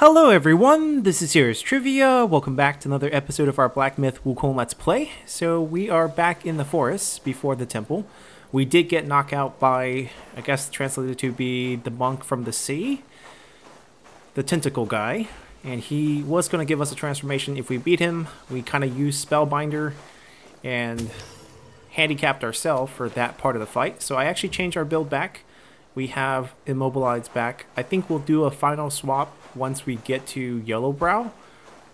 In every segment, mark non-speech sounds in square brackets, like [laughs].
Hello everyone, this is Serious Trivia. Welcome back to another episode of our Black Myth Wukong Let's Play. So we are back in the forest before the temple. We did get knocked out by, I guess translated to be the monk from the sea. The tentacle guy. And he was going to give us a transformation if we beat him. We kind of used Spellbinder and handicapped ourselves for that part of the fight. So I actually changed our build back. We have Immobilized back. I think we'll do a final swap once we get to Yellowbrow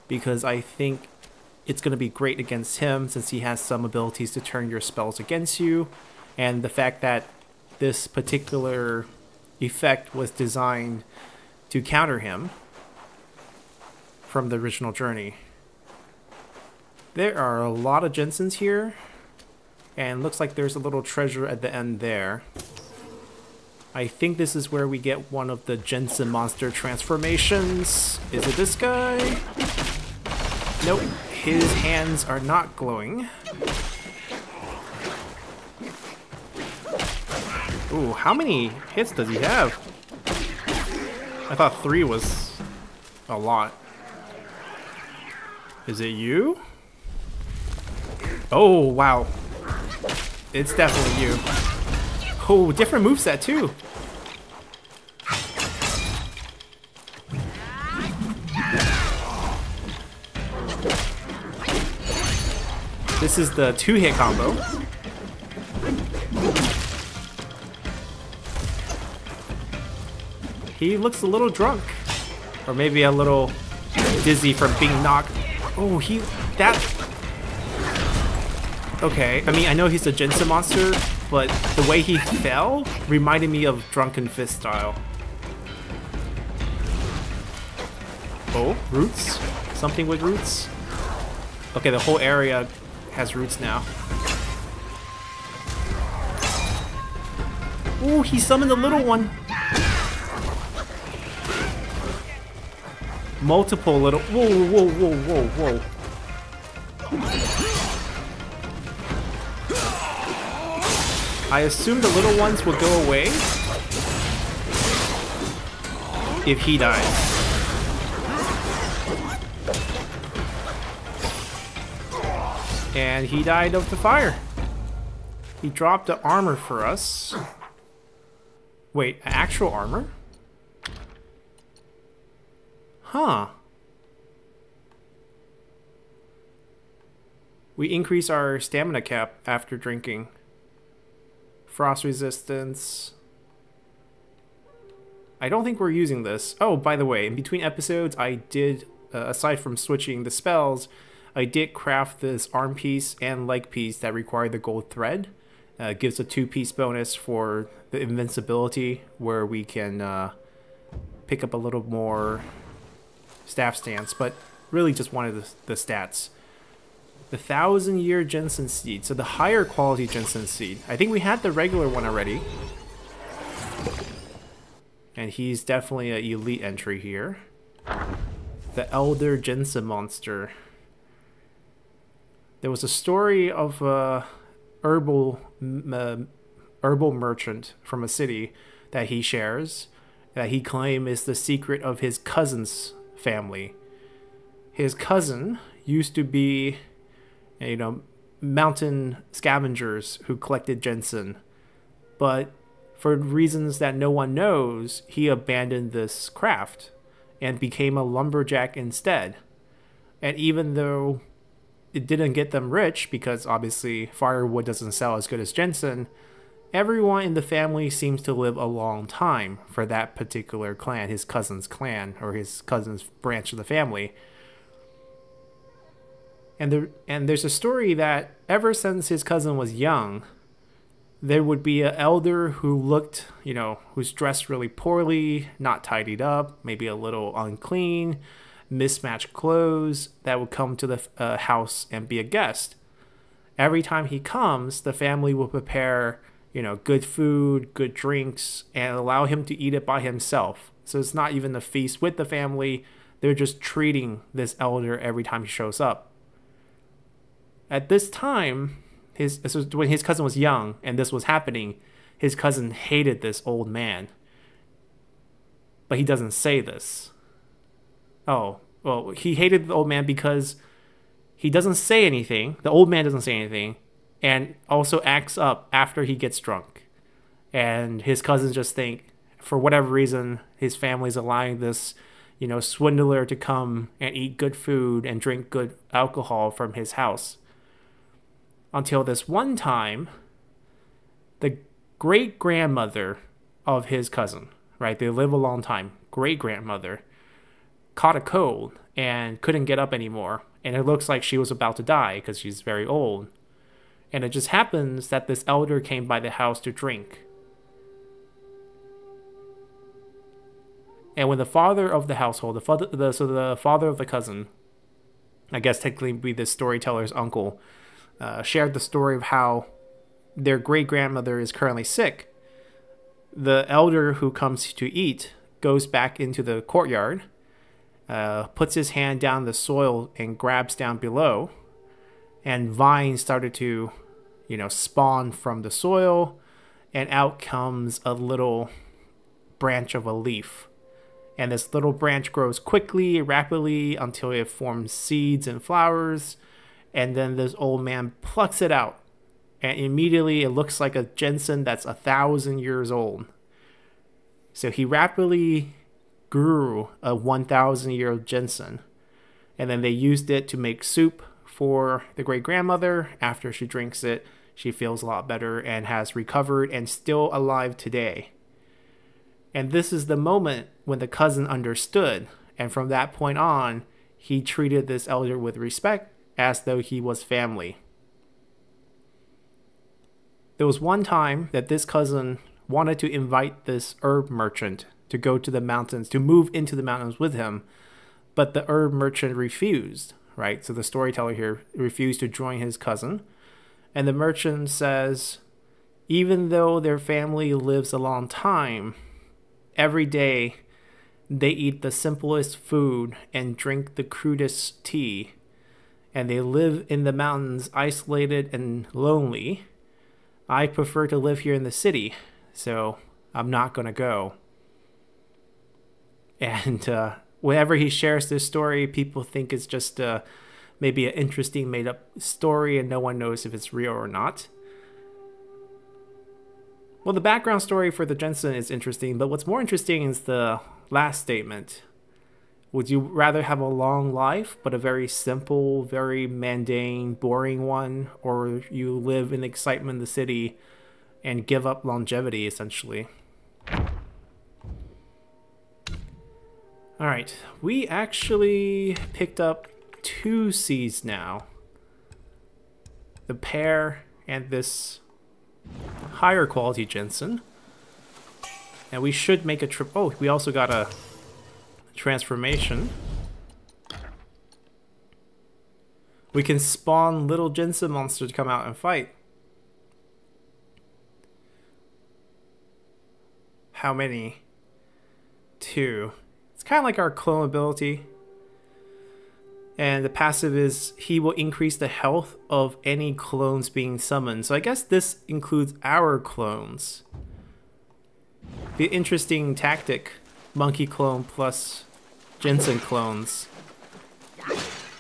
because I think it's going to be great against him since he has some abilities to turn your spells against you and the fact that this particular effect was designed to counter him from the original journey. There are a lot of ginsengs here and looks like there's a little treasure at the end there. I think this is where we get one of the ginseng monster transformations. Is it this guy? Nope. His hands are not glowing. Ooh, how many hits does he have? I thought three was a lot. Is it you? Oh, wow. It's definitely you. Oh, different moveset too. This is the two-hit combo. He looks a little drunk. Or maybe a little dizzy from being knocked. Oh, he... That... Okay, I mean, I know he's a ginseng monster, but the way he fell reminded me of Drunken Fist style. Oh, roots? Something with roots? Okay, the whole area has roots now. Ooh, he summoned the little one. Multiple little... Whoa, whoa, whoa, whoa, whoa. I assume the little ones will go away if he dies. And he died of the fire. He dropped the armor for us. Wait, actual armor? Huh. We increase our stamina cap after drinking. Frost resistance. I don't think we're using this. Oh, by the way, in between episodes, I did, uh, aside from switching the spells, I did craft this arm piece and leg piece that require the gold thread. Uh, gives a two-piece bonus for the invincibility, where we can uh, pick up a little more staff stance, but really just wanted the, the stats. The Thousand Year Ginseng Seed, so the higher quality Ginseng Seed. I think we had the regular one already. And he's definitely an elite entry here. The Elder Ginseng Monster. There was a story of a herbal uh, herbal merchant from a city that he shares that he claims is the secret of his cousin's family. His cousin used to be, you know, mountain scavengers who collected ginseng, but for reasons that no one knows, he abandoned this craft and became a lumberjack instead. And even though it didn't get them rich because obviously firewood doesn't sell as good as ginseng. Everyone in the family seems to live a long time for that particular clan, his cousin's clan or his cousin's branch of the family. And there and there's a story that ever since his cousin was young, there would be an elder who looked, you know, who's dressed really poorly, not tidied up, maybe a little unclean, mismatched clothes that would come to the uh, house and be a guest. Every time he comes, the family will prepare, you know, good food, good drinks, and allow him to eat it by himself. So it's not even a feast with the family. They're just treating this elder every time he shows up. At this time, his this was when his cousin was young and this was happening. His cousin hated this old man. But he doesn't say this Oh, well, he hated the old man because he doesn't say anything. The old man doesn't say anything, and also acts up after he gets drunk. And his cousins just think, for whatever reason, his family's allowing this, you know, swindler to come and eat good food and drink good alcohol from his house. Until this one time, the great grandmother of his cousin, right? They live a long time. Great grandmother caught a cold and couldn't get up anymore. And it looks like she was about to die because she's very old. And it just happens that this elder came by the house to drink. And when the father of the household, the father, the, so the father of the cousin, I guess technically be the storyteller's uncle, uh, shared the story of how their great grandmother is currently sick, the elder who comes to eat goes back into the courtyard, uh, puts his hand down the soil and grabs down below, and vines started to, you know, spawn from the soil, and out comes a little branch of a leaf. And this little branch grows quickly, rapidly, until it forms seeds and flowers. And then this old man plucks it out and immediately it looks like a ginseng that's a thousand years old. So he rapidly grew a 1,000 year old ginseng, and then they used it to make soup for the great grandmother. After she drinks it, she feels a lot better and has recovered and still alive today. And this is the moment when the cousin understood, and from that point on, he treated this elder with respect as though he was family. There was one time that this cousin wanted to invite this herb merchant to go to the mountains, to move into the mountains with him, but the herb merchant refused, right? So the storyteller here refused to join his cousin. And the merchant says, even though their family lives a long time, every day they eat the simplest food and drink the crudest tea, and they live in the mountains isolated and lonely I prefer to live here in the city, so I'm not going to go. And uh, whenever he shares this story, people think it's just uh, maybe an interesting made up story and no one knows if it's real or not. Well, the background story for the ginseng is interesting, but what's more interesting is the last statement. Would you rather have a long life, but a very simple, very mundane, boring one, or you live in excitement in the city and give up longevity, essentially? Alright, we actually picked up two seeds now. The pear and this higher quality ginseng. And we should make a trip. Oh, we also got a transformation. We can spawn little ginseng monsters to come out and fight. How many? Two. Kind of like our clone ability. And the passive is he will increase the health of any clones being summoned. So I guess this includes our clones. The interesting tactic. Monkey clone plus ginseng clones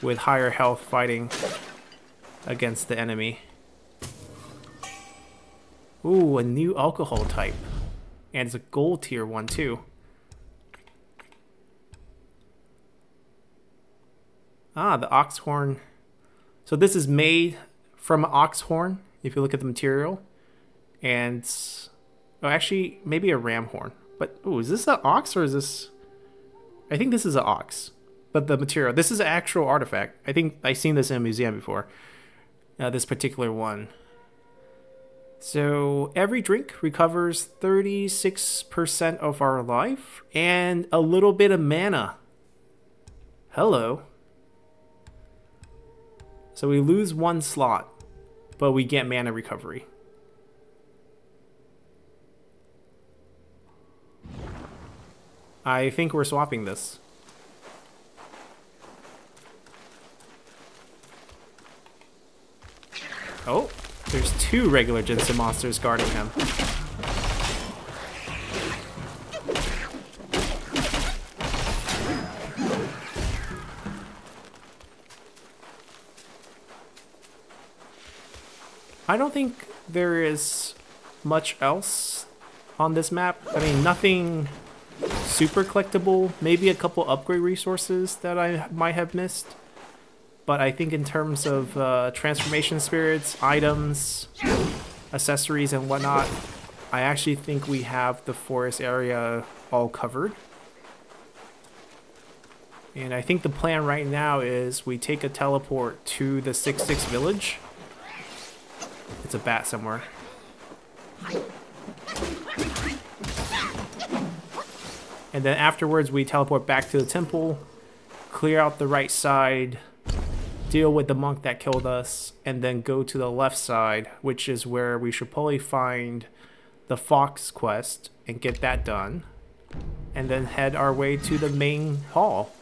with higher health fighting against the enemy. Ooh, a new alcohol type. And it's a gold tier one too. Ah, the ox horn. So this is made from an oxhorn, if you look at the material. And, oh, actually, maybe a ram horn. But, oh, is this an ox or is this... I think this is an ox, but the material. This is an actual artifact. I think I've seen this in a museum before. Uh, this particular one. So every drink recovers 36% of our life and a little bit of mana. Hello. So we lose one slot, but we get mana recovery. I think we're swapping this. Oh, there's two regular ginseng monsters guarding him. I don't think there is much else on this map. I mean, nothing super collectible. Maybe a couple upgrade resources that I might have missed. But I think in terms of uh, transformation spirits, items, accessories, and whatnot, I actually think we have the forest area all covered. And I think the plan right now is we take a teleport to the 6-6 village. It's a bat somewhere. And then afterwards we teleport back to the temple, clear out the right side, deal with the monk that killed us, and then go to the left side, which is where we should probably find the fox quest and get that done. And then head our way to the main hall.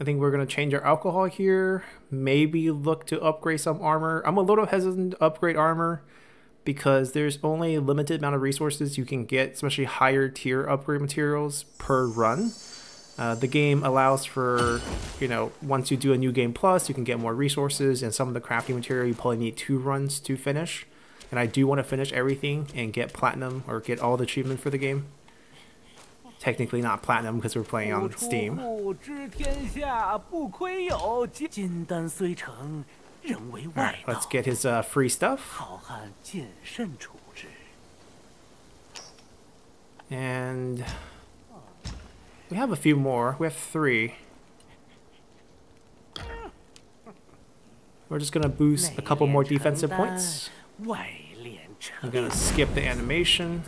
I think we're going to change our alcohol here. Maybe look to upgrade some armor. I'm a little hesitant to upgrade armor because there's only a limited amount of resources you can get, especially higher tier upgrade materials per run. Uh, the game allows for, you know, once you do a new game plus, you can get more resources and some of the crafting material you probably need two runs to finish. And I do want to finish everything and get platinum or get all the achievement for the game technically not platinum because we're playing on Steam. Right, let's get his uh, free stuff. And we have a few more. We have three. We're just gonna boost a couple more defensive points. I'm gonna skip the animation.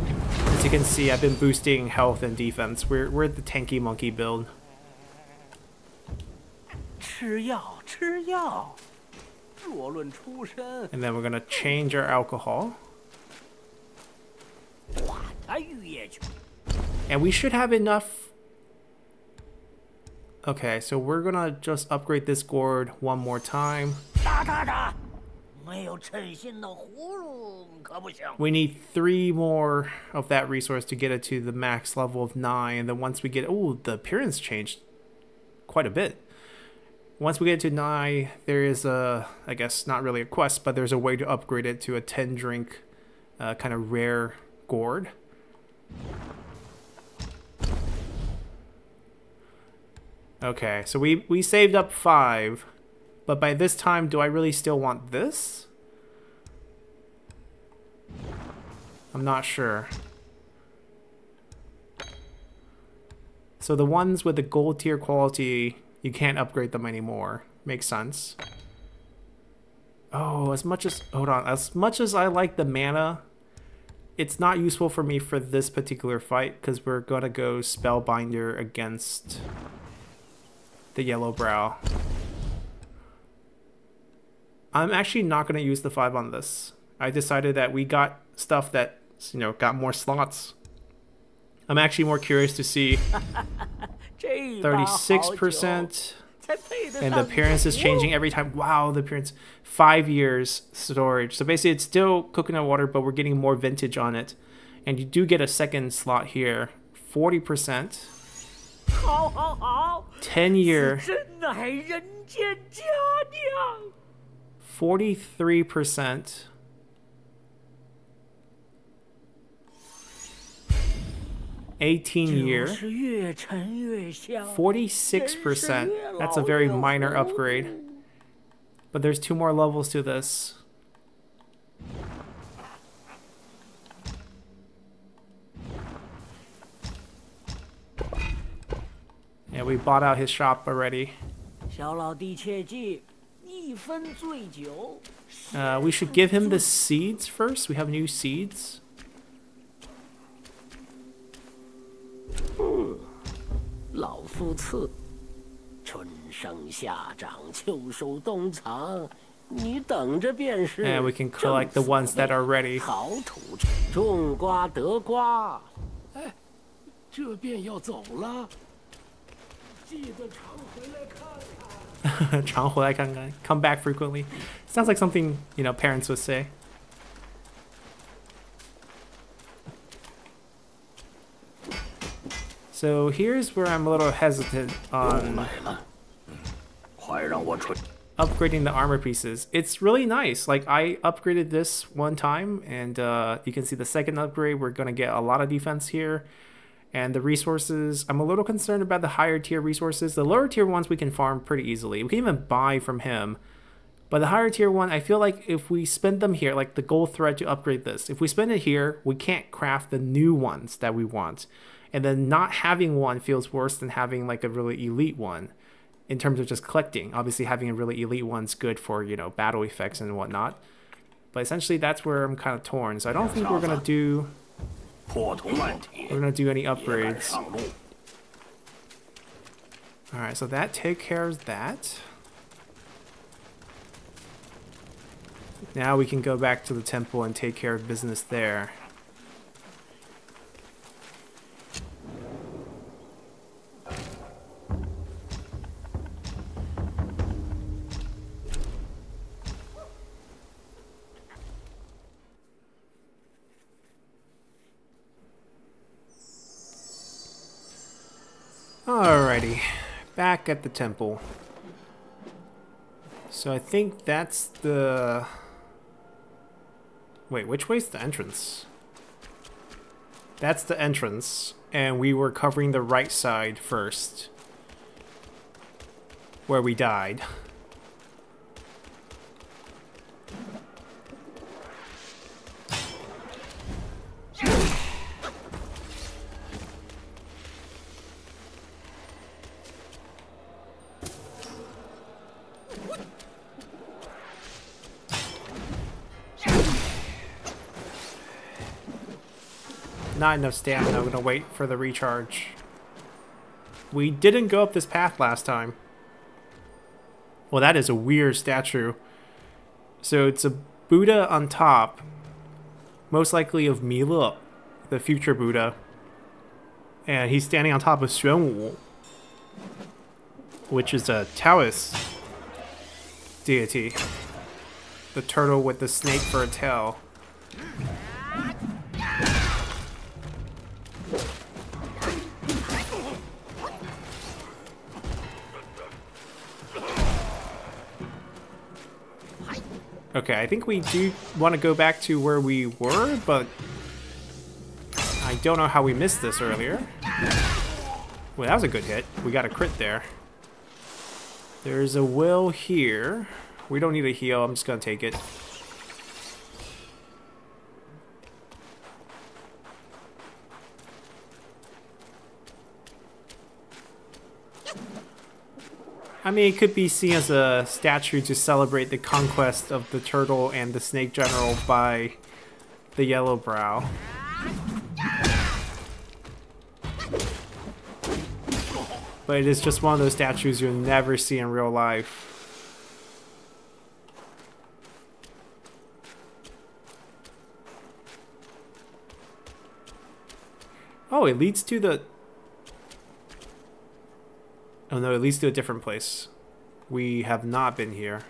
As you can see, I've been boosting health and defense. We're, we're the tanky monkey build. And then we're gonna change our alcohol. And we should have enough... Okay, so we're gonna just upgrade this gourd one more time. We need three more of that resource to get it to the max level of nine. And then once we get, oh, the appearance changed quite a bit. Once we get to nine, there is a, I guess not really a quest, but there's a way to upgrade it to a 10 drink uh, kind of rare gourd. Okay, so we, we saved up five. But by this time, do I really still want this? I'm not sure. So the ones with the gold tier quality, you can't upgrade them anymore. Makes sense. Oh, as much as... Hold on. As much as I like the mana, it's not useful for me for this particular fight because we're to go Spellbinder against the Yellow Brow. I'm actually not going to use the 5 on this. I decided that we got stuff that, you know, got more slots. I'm actually more curious to see [laughs] 36% [laughs] and the appearance is changing every time. Wow, the appearance. Five years storage. So basically it's still coconut water, but we're getting more vintage on it. And you do get a second slot here. 40%. [laughs] 10 year. 43%. Eighteen year, forty-six percent. That's a very minor upgrade, but there's two more levels to this. Yeah, we bought out his shop already. Uh, we should give him the seeds first. We have new seeds. And we can collect the ones that are ready. 种瓜得瓜，哎，这便要走了，记得常回来看看。 [laughs] come back frequently. Sounds like something, you know, parents would say. So here's where I'm a little hesitant on upgrading the armor pieces. It's really nice. Like I upgraded this one time and uh, you can see the second upgrade. We're going to get a lot of defense here. And the resources, I'm a little concerned about the higher tier resources. The lower tier ones we can farm pretty easily. We can even buy from him. But the higher tier one, I feel like if we spend them here, like the gold thread to upgrade this, if we spend it here, we can't craft the new ones that we want. And then not having one feels worse than having like a really elite one in terms of just collecting. Obviously, having a really elite one's good for, you know, battle effects and whatnot. But essentially, that's where I'm kind of torn. So I don't think we're going to do we don't do any upgrades. Alright, so that take care of that. Now we can go back to the temple and take care of business there. Alrighty, back at the temple. So I think that's the... Wait, which way's the entrance? That's the entrance, and we were covering the right side first. Where we died. Not enough stamina, I'm gonna wait for the recharge. We didn't go up this path last time. Well, that is a weird statue. So it's a Buddha on top, most likely of Mila, the future Buddha. And he's standing on top of Xuanwu, which is a Taoist deity. The turtle with the snake for a tail. Okay, I think we do want to go back to where we were, but I don't know how we missed this earlier. Well, that was a good hit. We got a crit there. There's a will here. We don't need a heal. I'm just going to take it. I mean, it could be seen as a statue to celebrate the conquest of the turtle and the snake general by the yellow brow. But it is just one of those statues you'll never see in real life. Oh, it leads to the Oh no, it leads to a different place. We have not been here.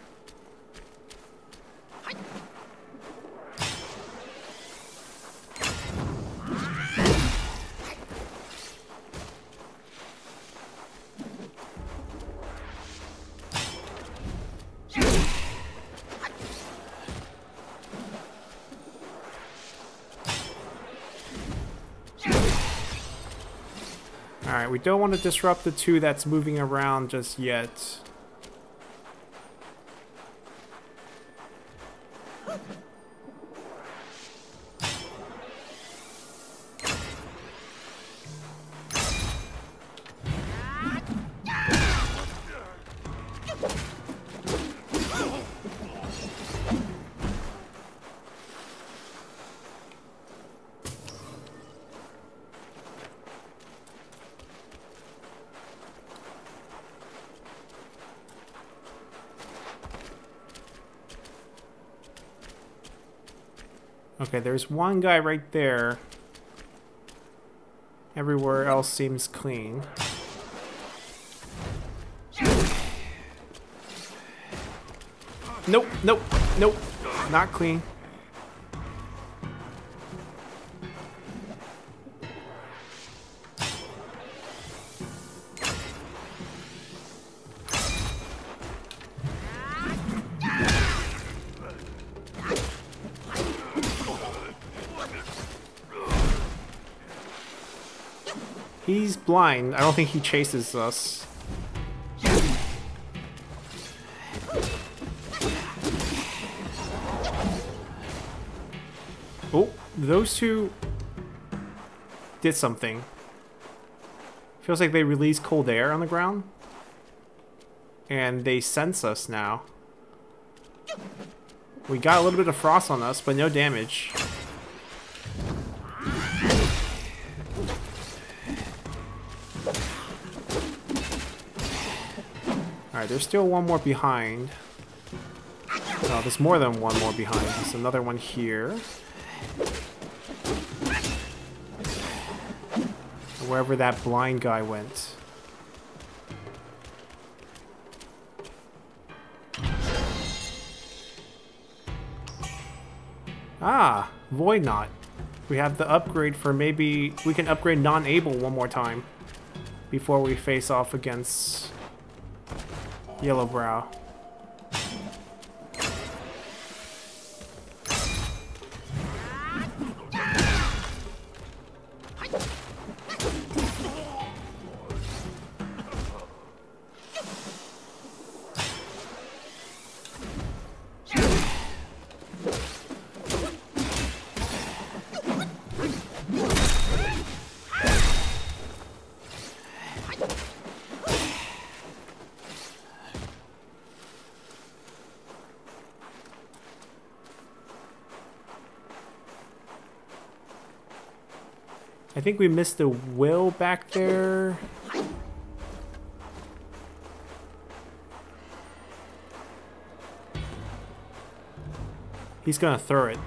Don't want to disrupt the two that's moving around just yet. There's one guy right there. Everywhere else seems clean. Nope, nope, nope. Not clean. He's blind. I don't think he chases us. Oh, those two did something. Feels like they release cold air on the ground. And they sense us now. We got a little bit of frost on us, but no damage. Alright, there's still one more behind. Oh, there's more than one more behind. There's another one here. Wherever that blind guy went. Ah, Void Knot. We have the upgrade for maybe we can upgrade non-able one more time before we face off against Yellowbrow. I think we missed the will back there. He's gonna throw it.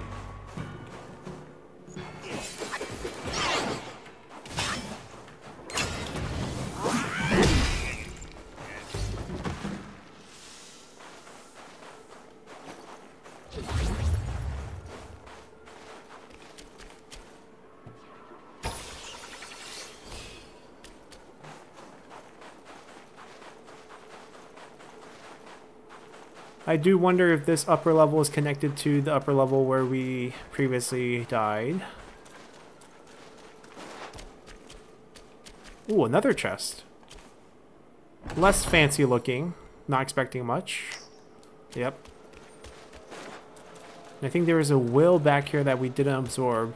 I do wonder if this upper level is connected to the upper level where we previously died. Ooh, another chest. Less fancy looking. Not expecting much. Yep. I think there was a will back here that we didn't absorb.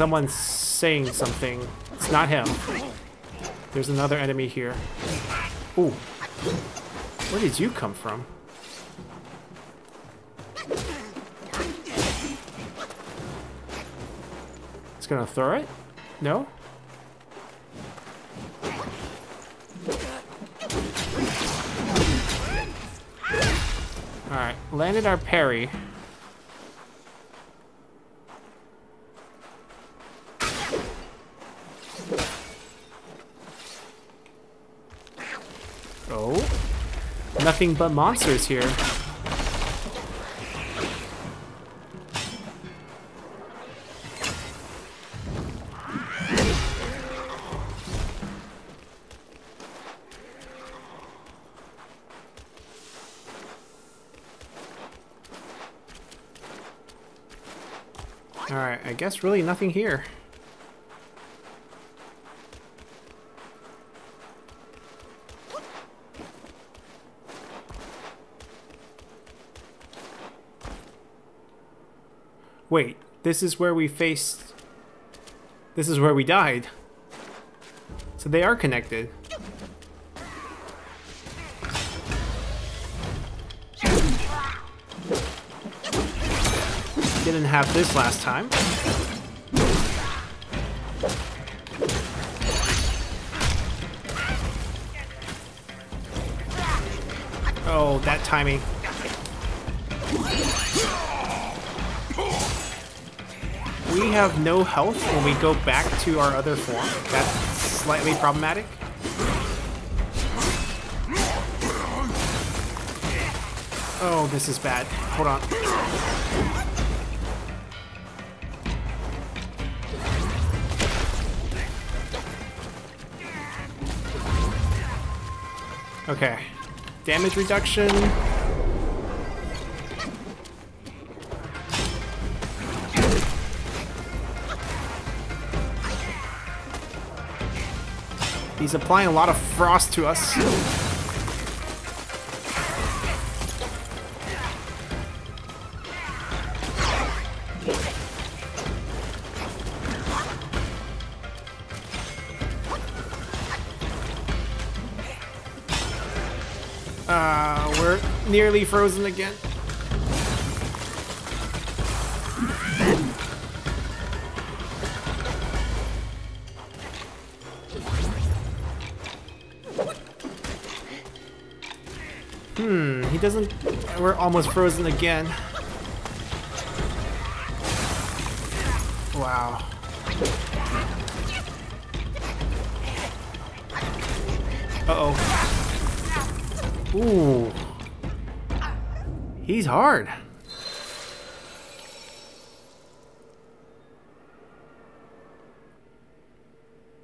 Someone's saying something. It's not him. There's another enemy here. Ooh. Where did you come from? It's gonna throw it? No? Alright, landed our parry. Oh. Nothing but monsters here. Alright, I guess really nothing here. Wait, this is where we faced... This is where we died. So they are connected. Didn't have this last time. Oh, that timing. we have no health when we go back to our other form. That's slightly problematic. Oh, this is bad. Hold on. Okay. Damage reduction. He's applying a lot of frost to us. Uh, we're nearly frozen again. Hmm, he doesn't... We're almost frozen again. Wow. Uh-oh. Ooh. He's hard.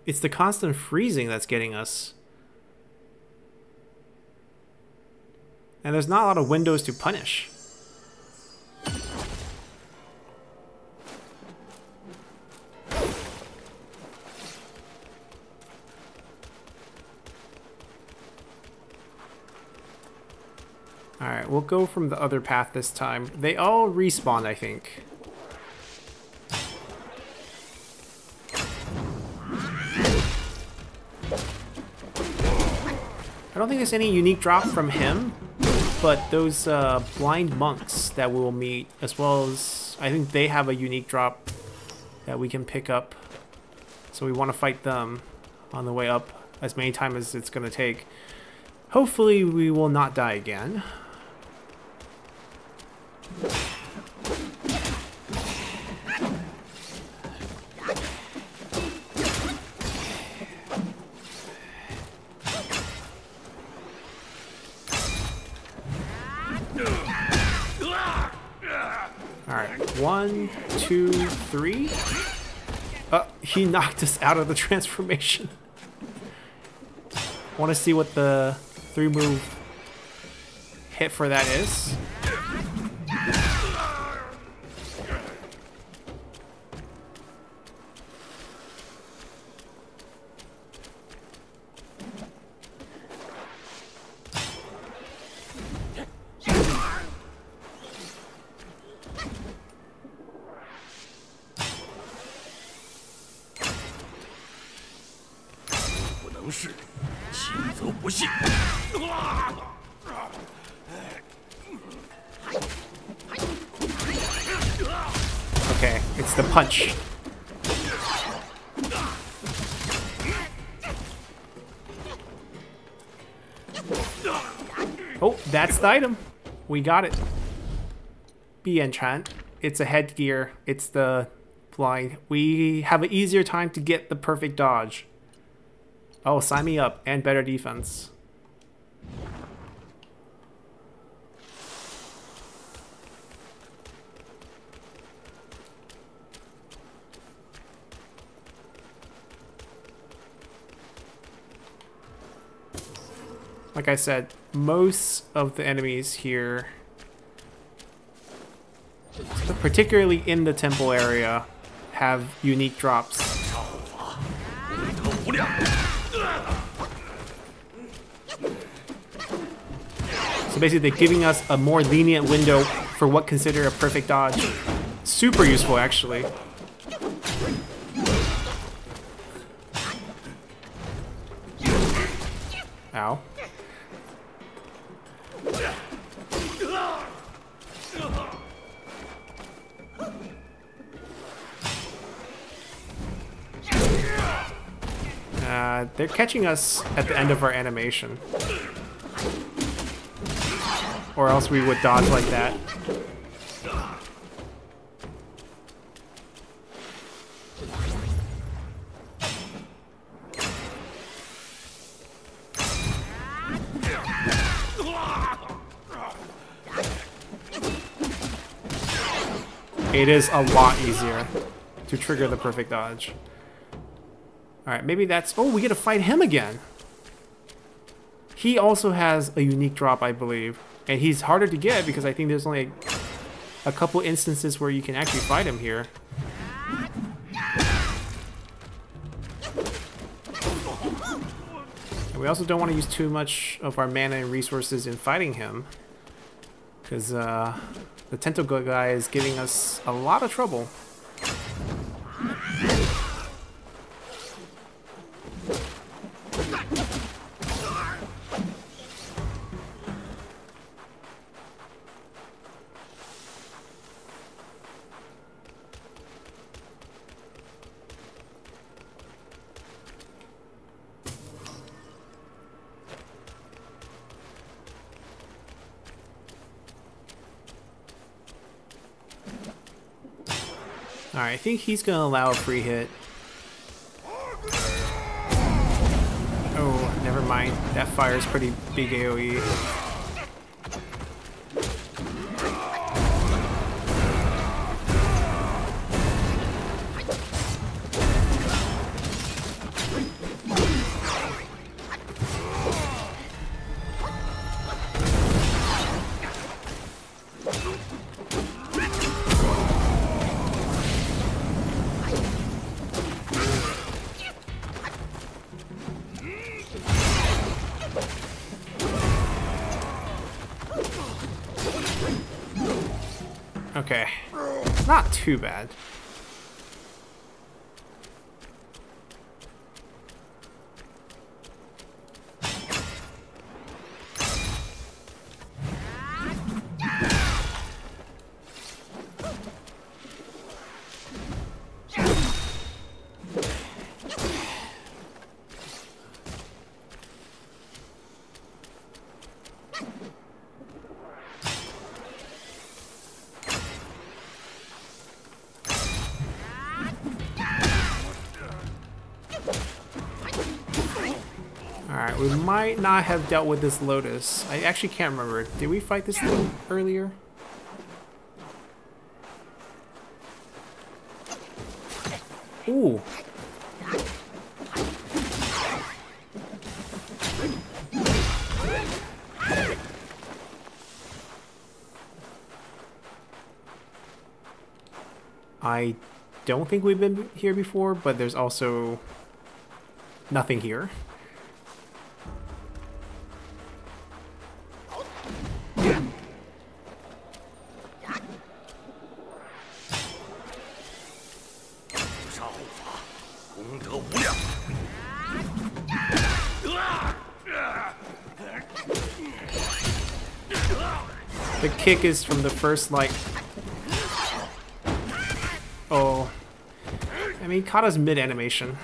It's the constant freezing that's getting us. And there's not a lot of windows to punish. Alright, we'll go from the other path this time. They all respawn, I think. I don't think there's any unique drop from him, but those uh, blind monks that we will meet, as well as I think they have a unique drop that we can pick up. So we want to fight them on the way up as many times as it's going to take. Hopefully we will not die again. Three. Uh, he knocked us out of the [laughs] transformation. Want to see what the three move hit for that is. Okay, it's the punch. Oh, that's the item. We got it. Be enchant. It's a headgear. It's the blind. We have an easier time to get the perfect dodge. Oh, sign me up. And better defense. Like I said, most of the enemies here, particularly in the temple area, have unique drops. So basically they're giving us a more lenient window for what consider a perfect dodge. Super useful actually. Ow. Uh, they're catching us at the end of our animation. Or else we would dodge like that. It is a lot easier to trigger the perfect dodge. Alright, maybe that's... Oh, we get to fight him again! He also has a unique drop, I believe. And he's harder to get because I think there's only a, a couple instances where you can actually fight him here. And we also don't want to use too much of our mana and resources in fighting him. Because uh, the tentacle guy is giving us a lot of trouble. Think he's gonna allow a free hit. Oh, never mind. That fires pretty big AoE. Too bad. We might not have dealt with this Lotus. I actually can't remember. Did we fight this thing earlier? Ooh. I don't think we've been here before, but there's also nothing here. Is from the first, like... Oh. I mean, us mid-animation.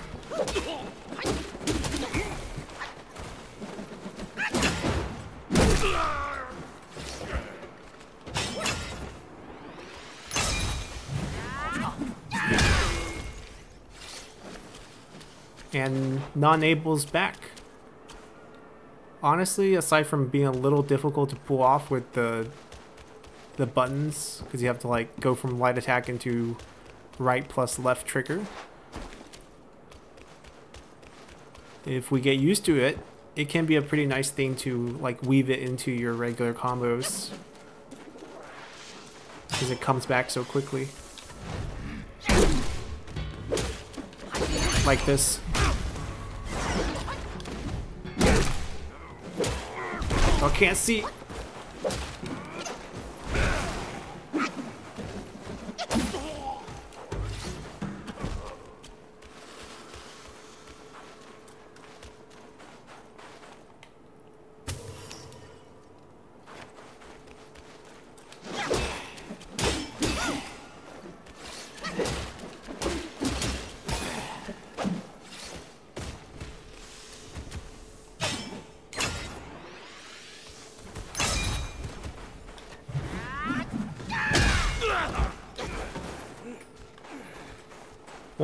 And non-able's back. Honestly, aside from being a little difficult to pull off with the the buttons, because you have to like go from light attack into right plus left trigger. If we get used to it, it can be a pretty nice thing to like weave it into your regular combos. Because it comes back so quickly. Like this. I can't see.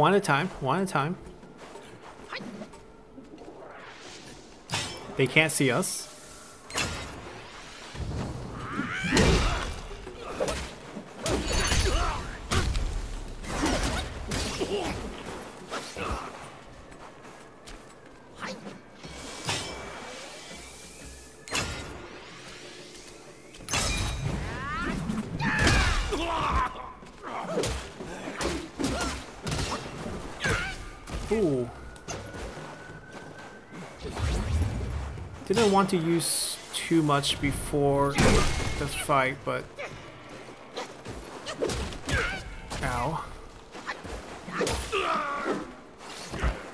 One at a time, one at a time. They can't see us. Want to use too much before the fight, but... Ow.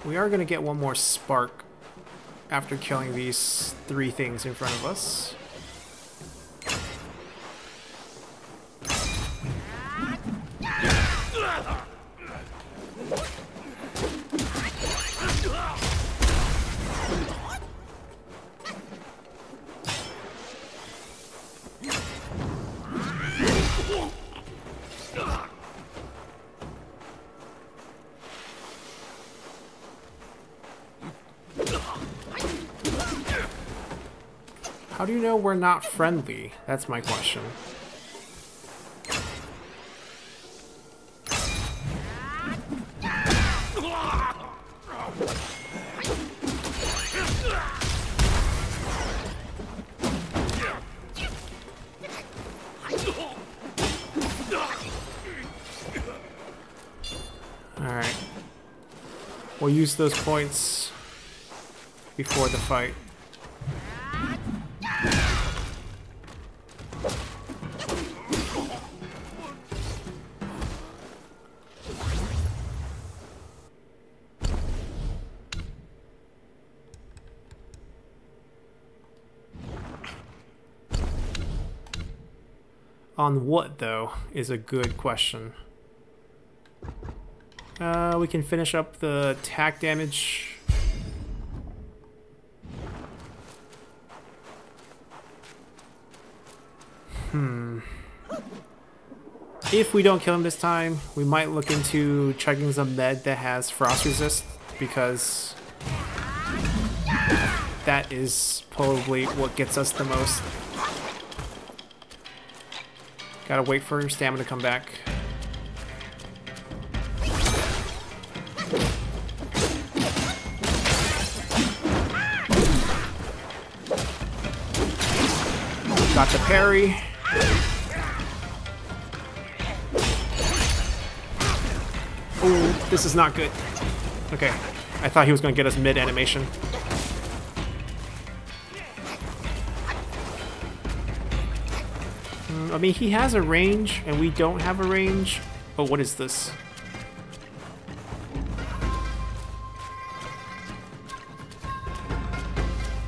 We are gonna get one more spark after killing these three things in front of us. How do you know we're not friendly? That's my question. Alright. We'll use those points before the fight. On what, though, is a good question. Uh, we can finish up the attack damage. Hmm. If we don't kill him this time, we might look into checking some med that has frost resist, because that is probably what gets us the most. Gotta wait for your stamina to come back. Got the parry. Ooh, this is not good. Okay, I thought he was gonna get us mid-animation. Mean, he has a range, and we don't have a range. Oh, what is this?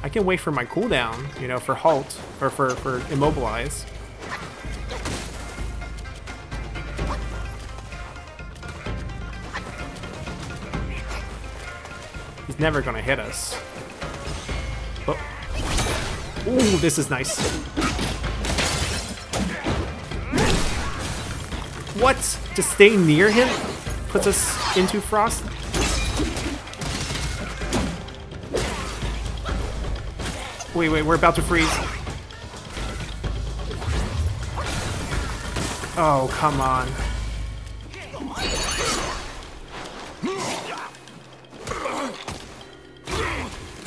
I can wait for my cooldown, you know, for halt, or for, for immobilize. He's never gonna hit us. Oh. Ooh, this is nice. What? To stay near him puts us into frost? Wait, wait, we're about to freeze. Oh, come on.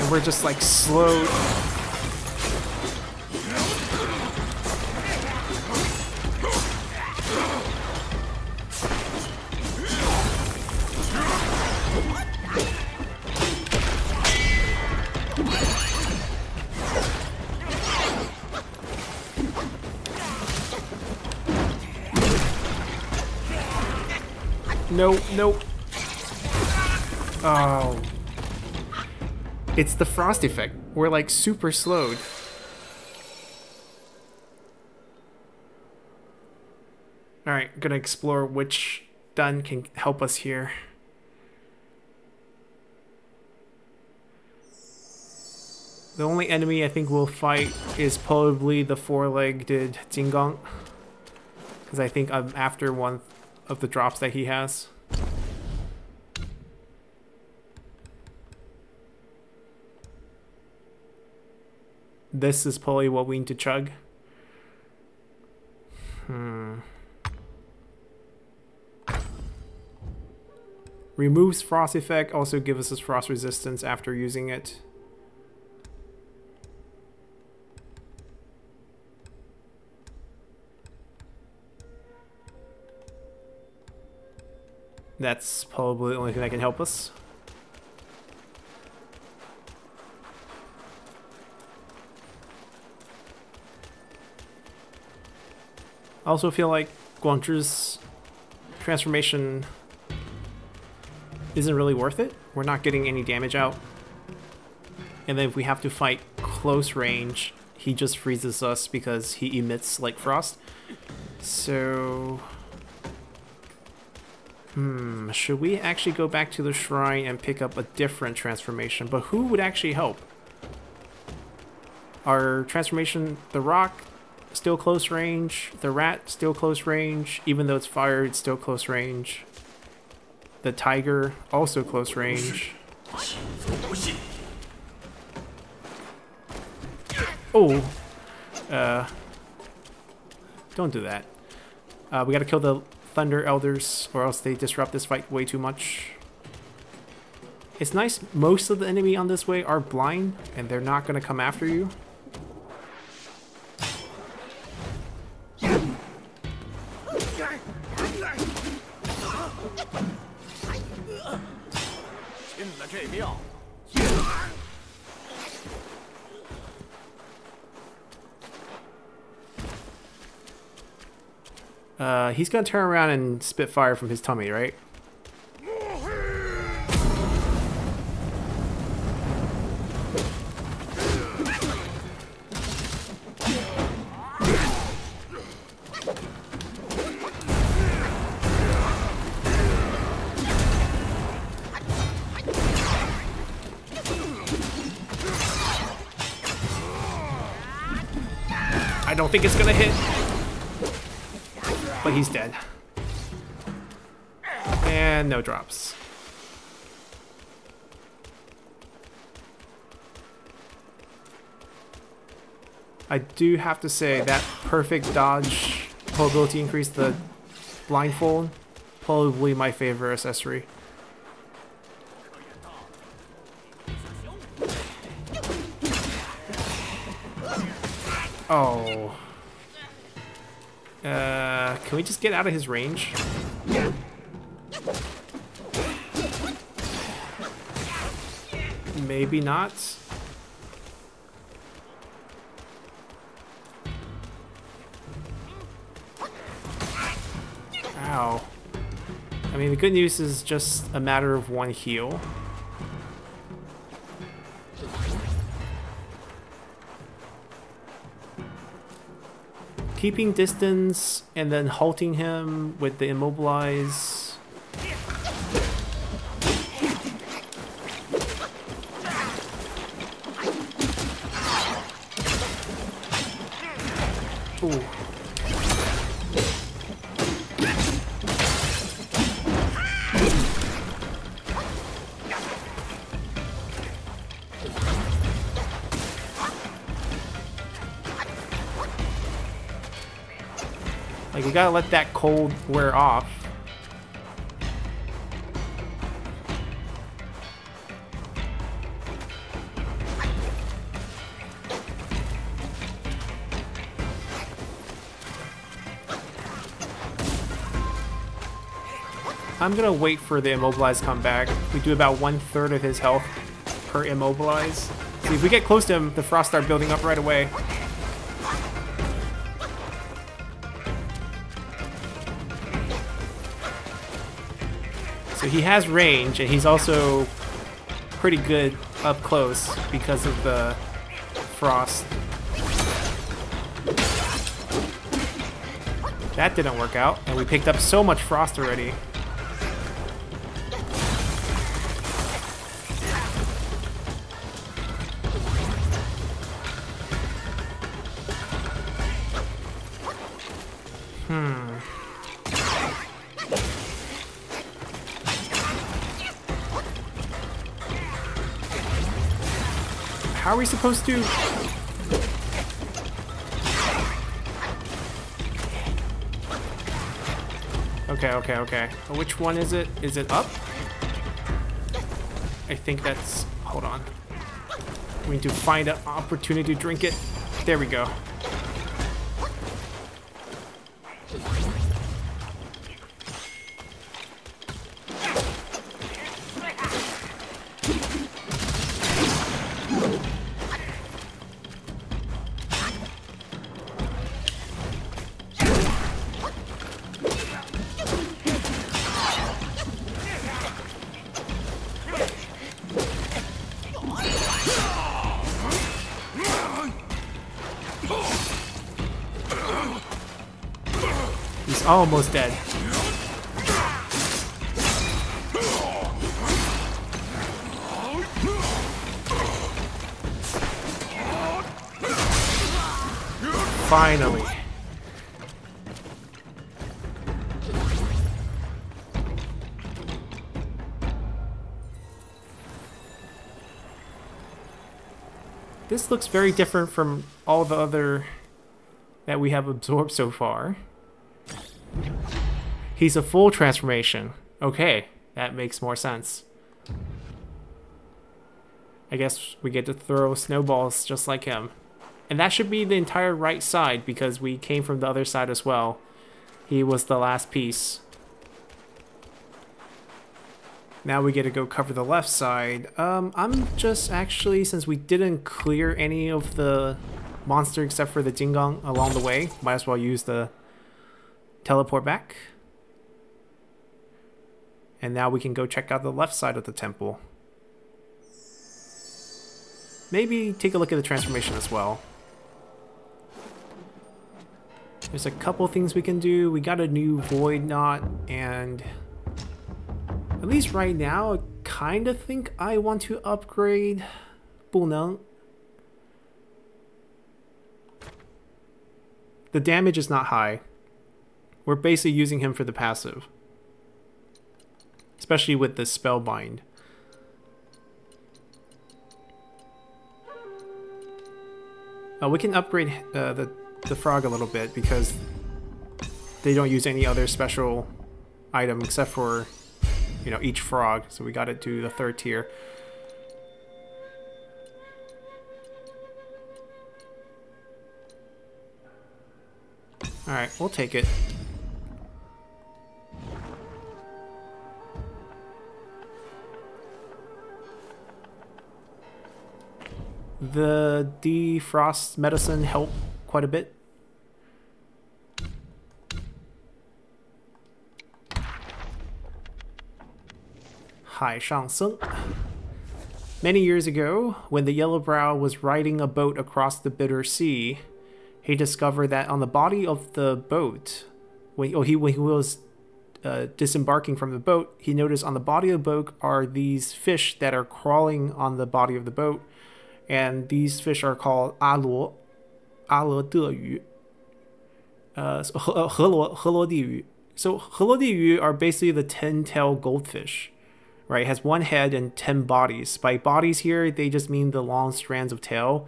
And we're just like slow. No, no. Oh. It's the frost effect. We're like super slowed. Alright, gonna explore which dun can help us here. The only enemy I think we'll fight is probably the four-legged Jingang. Because I think I'm after one of the drops that he has. This is probably what we need to chug. Hmm. Removes frost effect, also gives us frost resistance after using it. That's probably the only thing that can help us. I also feel like Guangzhi's transformation isn't really worth it. We're not getting any damage out. And then if we have to fight close range, he just freezes us because he emits like frost. So... Hmm, should we actually go back to the shrine and pick up a different transformation? But who would actually help? Our transformation, the rock, still close range. The rat, still close range. Even though it's fired, it's still close range. The tiger, also close range. Oh! Uh, don't do that. Uh, we gotta kill the Thunder Elders, or else they disrupt this fight way too much. It's nice, most of the enemy on this way are blind, and they're not gonna come after you. Uh, he's gonna turn around and spit fire from his tummy, right? I don't think it's gonna hit. But he's dead. And no drops. I do have to say that perfect dodge probability increase, the blindfold, probably my favorite accessory. Oh. Uh, can we just get out of his range? Maybe not. Ow. I mean, the good news is just a matter of one heal. Keeping distance and then halting him with the immobilize. Gotta let that cold wear off. I'm gonna wait for the immobilize come back. We do about one third of his health per immobilize. See, if we get close to him, the frost start building up right away. So he has range, and he's also pretty good up close because of the frost. That didn't work out, and we picked up so much frost already. We supposed to... Okay, okay, okay. Which one is it? Is it up? I think that's... Hold on. We need to find an opportunity to drink it. There we go. Almost dead. Finally. This looks very different from all the other that we have absorbed so far. He's a full transformation. Okay, that makes more sense. I guess we get to throw snowballs just like him. And that should be the entire right side because we came from the other side as well. He was the last piece. Now we get to go cover the left side. Um, I'm just actually, since we didn't clear any of the monster except for the Jingang along the way, might as well use the teleport back. And now we can go check out the left side of the temple. Maybe take a look at the transformation as well. There's a couple things we can do. We got a new Void Knot, and at least right now, I kind of think I want to upgrade Buneng. The damage is not high. We're basically using him for the passive. Especially with the Spellbind. Uh, we can upgrade uh, the, the frog a little bit because they don't use any other special item except for, you know, each frog. So we got it to the third tier. Alright, we'll take it. The defrost medicine helped quite a bit. Hai Shang. Many years ago, when the Yellow Brow was riding a boat across the Bitter Sea, he discovered that on the body of the boat, when, oh, he, when he was uh, disembarking from the boat, he noticed on the body of the boat are these fish that are crawling on the body of the boat, and these fish are called de yu. Uh, so, heluo yu. So are basically the ten-tailed goldfish, right? It has one head and ten bodies. By bodies here, they just mean the long strands of tail.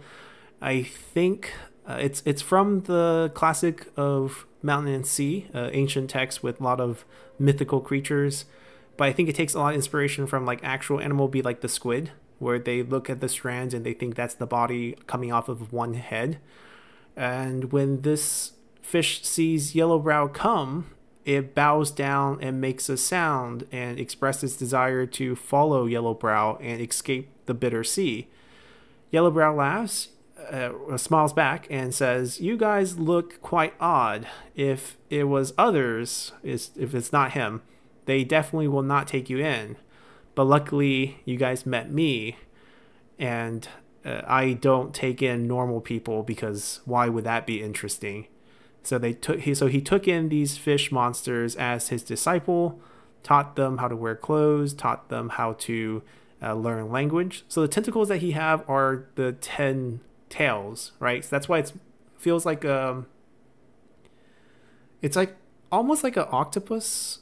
I think uh, it's it's from the classic of Mountain and Sea, uh, ancient text with a lot of mythical creatures. But I think it takes a lot of inspiration from like actual animal, be like the squid, where they look at the strands and they think that's the body coming off of one head. And when this fish sees Yellowbrow come, it bows down and makes a sound and expresses desire to follow Yellowbrow and escape the bitter sea. Yellowbrow laughs, uh, smiles back, and says, "You guys look quite odd. If it was others, is if it's not him, they definitely will not take you in. But luckily, you guys met me, and uh, I don't take in normal people because why would that be interesting?" So they took he so he took in these fish monsters as his disciple, taught them how to wear clothes, taught them how to uh, learn language. So the tentacles that he have are the ten tails, right? So that's why it feels like um, it's like almost like an octopus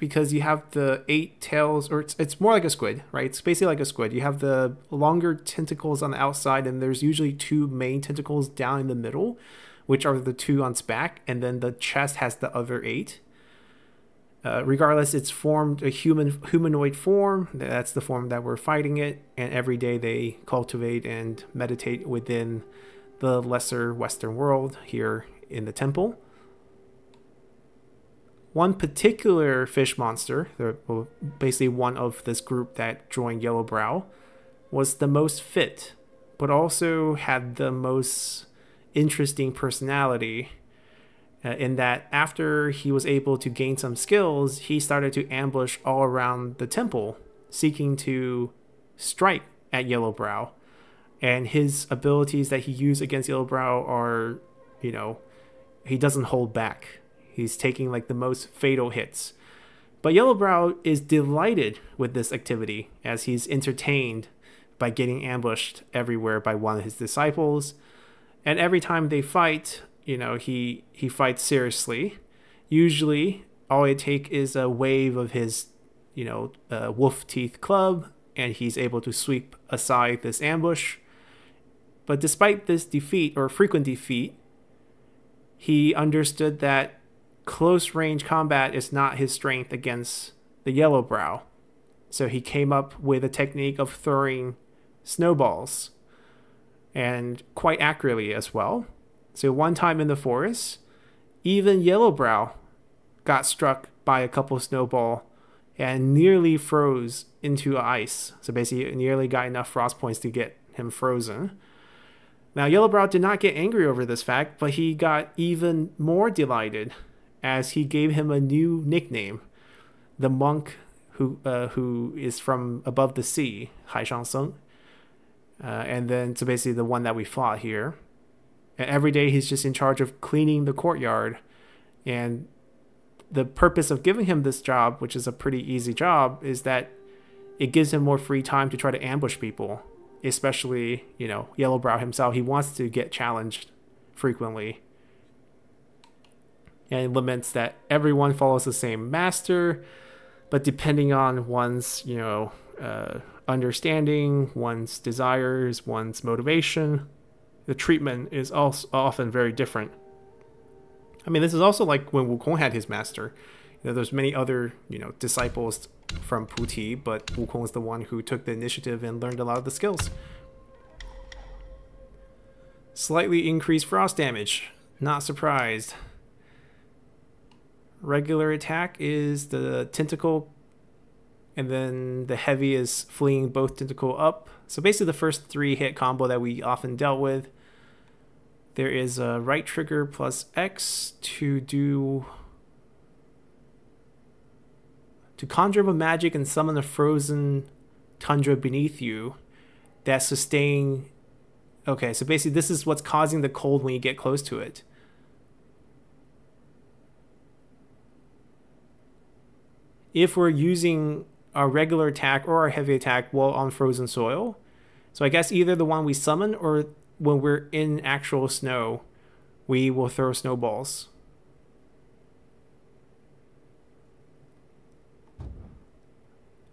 because you have the eight tails, or it's, it's more like a squid, right? It's basically like a squid. You have the longer tentacles on the outside, and there's usually two main tentacles down in the middle, which are the two on its back, and then the chest has the other eight. Uh, regardless, it's formed a human humanoid form. That's the form that we're fighting it, and every day they cultivate and meditate within the lesser Western world here in the temple. One particular fish monster, basically one of this group that joined Yellowbrow, was the most fit, but also had the most interesting personality uh, in that after he was able to gain some skills, he started to ambush all around the temple, seeking to strike at Yellowbrow. And his abilities that he used against Yellowbrow are, you know, he doesn't hold back. He's taking like the most fatal hits. But Yellowbrow is delighted with this activity as he's entertained by getting ambushed everywhere by one of his disciples. And every time they fight, you know he he fights seriously usually all it take is a wave of his you know uh, wolf teeth club and he's able to sweep aside this ambush but despite this defeat or frequent defeat he understood that close range combat is not his strength against the yellow brow so he came up with a technique of throwing snowballs and quite accurately as well so one time in the forest, even Yellowbrow got struck by a couple snowball and nearly froze into ice. So basically, nearly got enough frost points to get him frozen. Now, Yellowbrow did not get angry over this fact, but he got even more delighted as he gave him a new nickname, the monk who uh, who is from above the sea, Hai Shang Seng. Uh, and then, so basically, the one that we fought here. And every day he's just in charge of cleaning the courtyard. And the purpose of giving him this job, which is a pretty easy job, is that it gives him more free time to try to ambush people. Especially, you know, Yellowbrow himself. He wants to get challenged frequently. And laments that everyone follows the same master, but depending on one's, you know, uh, understanding, one's desires, one's motivation, the treatment is also often very different. I mean, this is also like when Wukong had his master. You know, there's many other you know disciples from Puti, but Wukong is the one who took the initiative and learned a lot of the skills. Slightly increased frost damage. Not surprised. Regular attack is the tentacle, and then the heavy is fleeing both tentacle up. So basically the first three hit combo that we often dealt with. There is a right trigger plus X to do to conjure up a magic and summon a frozen tundra beneath you that sustain okay so basically this is what's causing the cold when you get close to it if we're using our regular attack or our heavy attack while on frozen soil so i guess either the one we summon or when we're in actual snow, we will throw snowballs.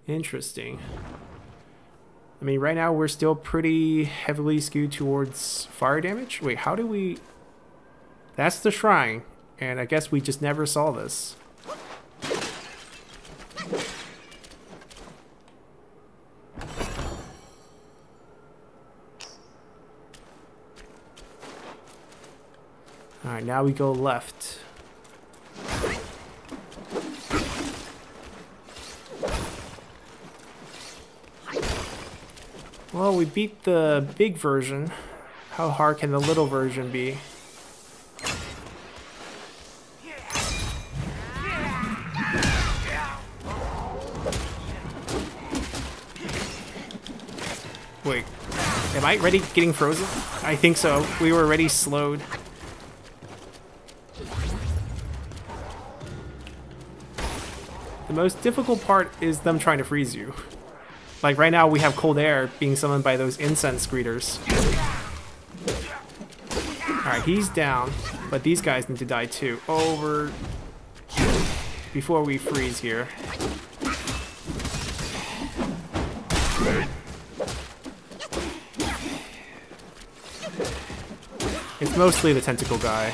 Interesting. I mean, right now we're still pretty heavily skewed towards fire damage. Wait, how do we... That's the shrine, and I guess we just never saw this. Alright, now we go left. Well, we beat the big version. How hard can the little version be? Wait, am I already getting frozen? I think so. We were already slowed. Most difficult part is them trying to freeze you. Like right now we have cold air being summoned by those incense greeters. Alright, he's down, but these guys need to die too. Over before we freeze here. It's mostly the tentacle guy.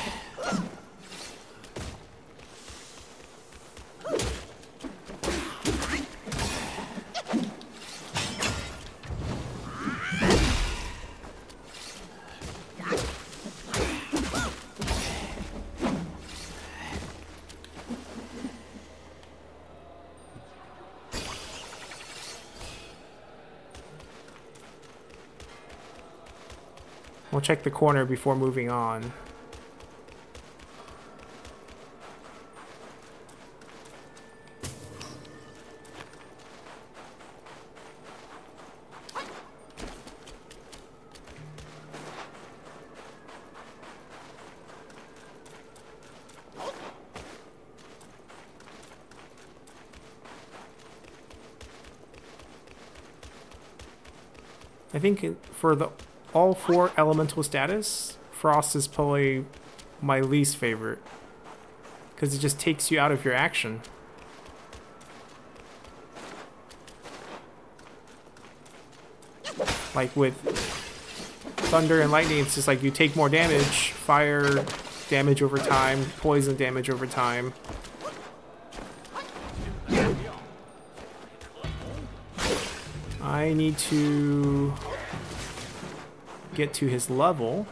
Check the corner before moving on. I think for the all four elemental status, Frost is probably my least favorite. Because it just takes you out of your action. Like with Thunder and Lightning, it's just like you take more damage, fire damage over time, poison damage over time. I need to get to his level.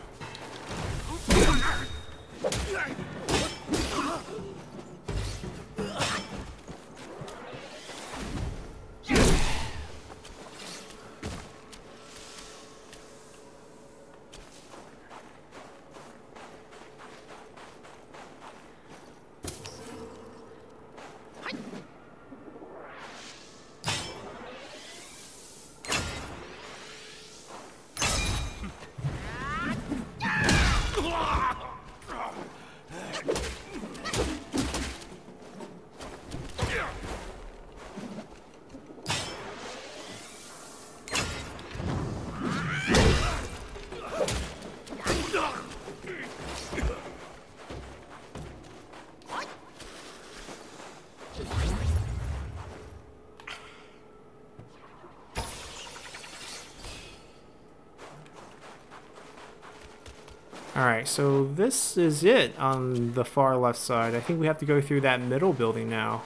So this is it on the far left side. I think we have to go through that middle building now.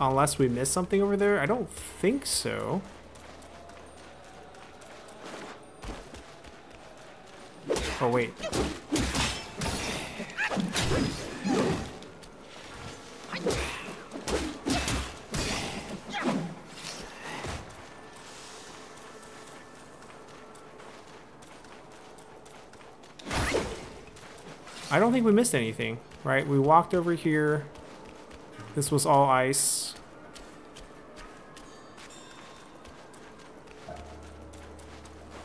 Unless we missed something over there? I don't think so. Oh, wait. Don't think we missed anything, right? We walked over here. This was all ice.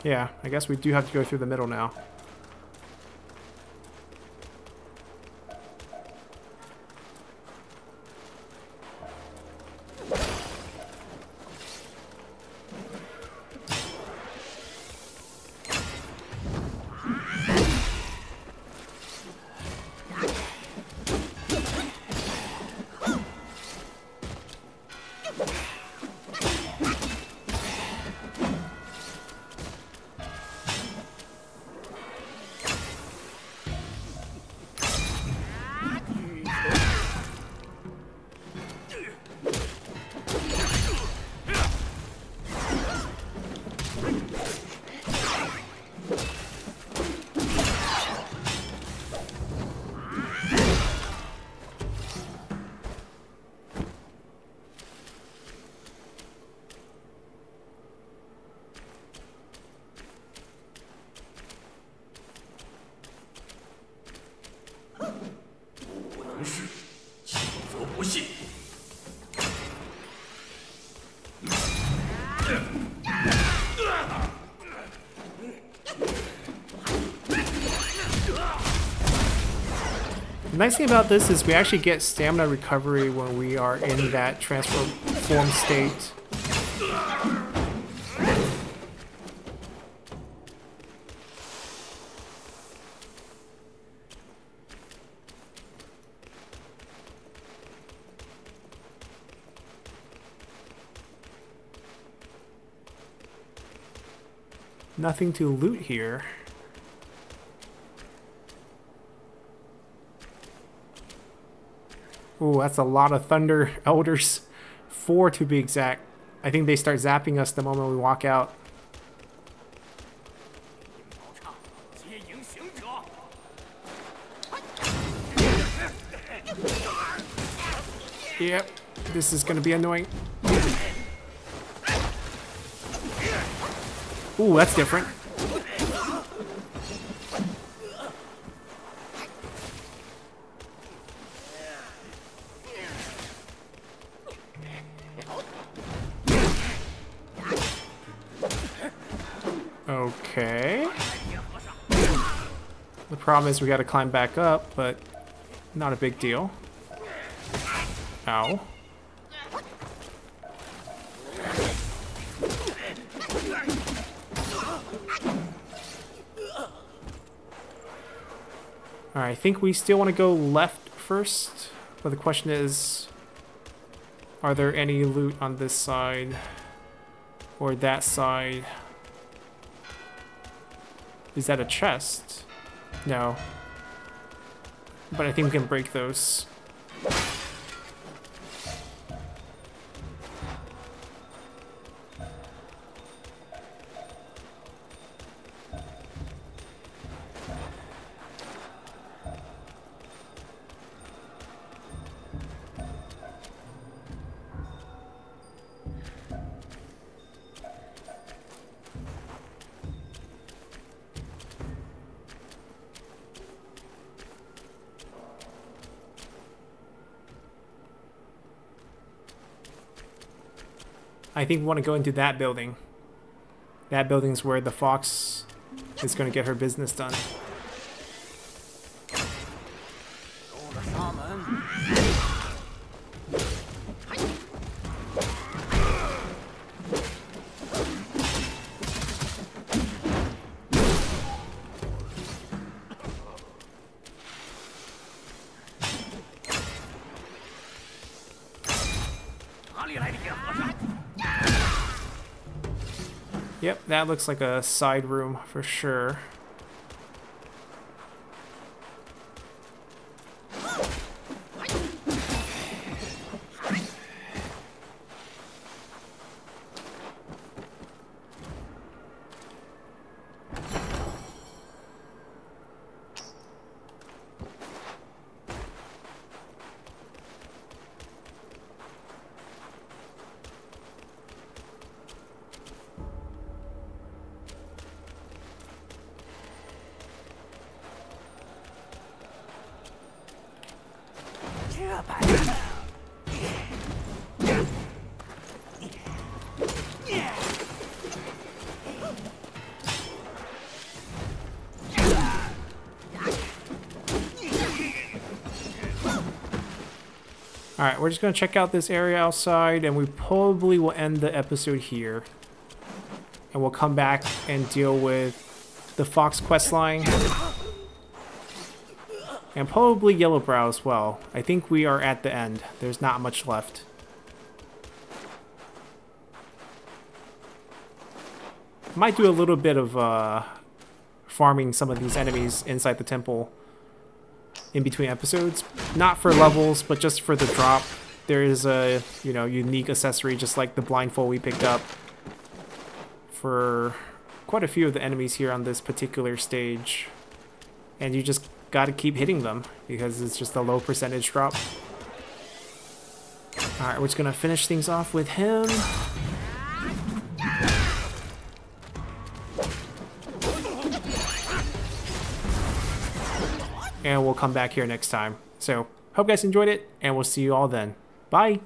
Yeah, I guess we do have to go through the middle now. Nice thing about this is we actually get stamina recovery when we are in that transform state. Nothing to loot here. Ooh, that's a lot of Thunder [laughs] Elders. Four to be exact. I think they start zapping us the moment we walk out. Yep, this is gonna be annoying. Ooh, that's different. Problem is we gotta climb back up, but not a big deal. Ow. Alright, I think we still want to go left first, but the question is, are there any loot on this side or that side? Is that a chest? No. But I think we can break those. Think we want to go into that building. That building's where the fox is going to get her business done. Yep, that looks like a side room for sure. We're just going to check out this area outside, and we probably will end the episode here. And we'll come back and deal with the Fox quest line. And probably Yellowbrow as well. I think we are at the end. There's not much left. Might do a little bit of uh, farming some of these enemies inside the temple in between episodes. Not for levels, but just for the drop. There is a, you know, unique accessory just like the blindfold we picked up for quite a few of the enemies here on this particular stage. And you just gotta keep hitting them because it's just a low percentage drop. Alright, we're just gonna finish things off with him. And we'll come back here next time. So, hope you guys enjoyed it, and we'll see you all then. Bye!